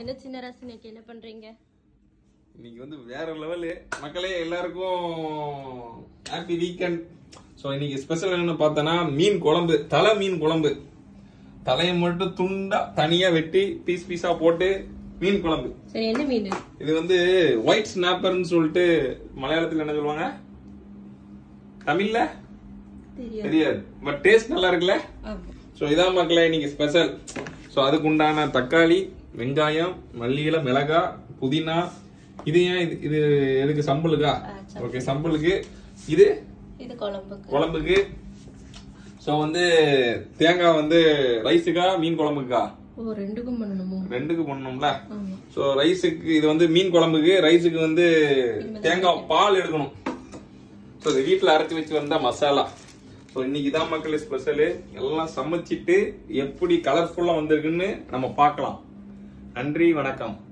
என்ன சின்ன ராசி இன்னைக்கு என்ன பண்றீங்க? இன்னைக்கு வந்து வேற லெவலு மக்களே எல்லாருக்கும் ஹாப்பி வீக்கெண்ட் ஸோ இன்னைக்கு ஸ்பெஷல் என்னன்னு பார்த்தோன்னா மீன் குழம்பு தலை மீன் குழம்பு. தலையை மட்டும் துண்டா தனியா வெட்டி பீஸ் பீஸா போட்டு மீன் குழம்பு. சரி என்ன மீன்? இது வந்து ஒயிட் ஸ்னாப்பர்னு சொல்லிட்டு மலையாளத்துல என்ன சொல்லுவாங்க? தமிழ்ல? தெரியாது. பட் டேஸ்ட் நல்லா இருக்குல்ல? ஸோ இதான் மக்களே இன்னைக்கு ஸ்பெஷல் ஸோ அதுக்கு உண்டான தக்காளி வெங்காயம் மல்லியில மிளகா புதினா. இது ஏன் இது இது எதுக்கு சம்பளுக்கா? ஓகே சம்பளுக்கு. இது? இது குழம்புக்கு. குழம்புக்கு. ஸோ வந்து தேங்காய் வந்து ரைஸுக்கா மீன் குழம்புக்கா? ரெண்டுக்கும் பண்ணணுமோ? ரெண்டுக்கு பண்ணணும்ல? ஸோ ரைஸுக்கு இது வந்து மீன் குழம்புக்கு ரைஸுக்கு வந்து தேங்காய் பால் எடுக்கணும். ஸோ இது வீட்டில் அரைச்சி வச்சு வந்தா மசாலா. ஸோ இன்னைக்கு தான் மக்கள் ஸ்பெஷலு எல்லாம் சமைச்சிட்டு எப்படி கலர்ஃபுல்லாக வந்திருக்குன்னு நம்ம பார்க்கலாம். நன்றி வணக்கம்.